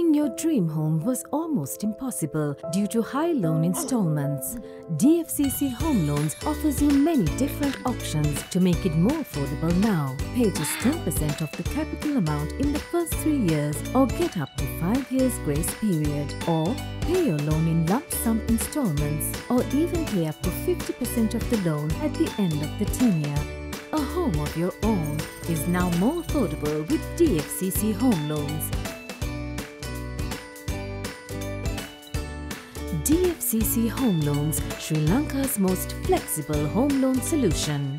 Owning your dream home was almost impossible due to high loan installments. DFCC Home Loans offers you many different options to make it more affordable now. Pay just 10% of the capital amount in the first three years or get up to 5 years grace period. Or pay your loan in lump sum installments or even pay up to 50% of the loan at the end of the tenure. A home of your own is now more affordable with DFCC Home Loans. DFCC Home Loans, Sri Lanka's most flexible home loan solution.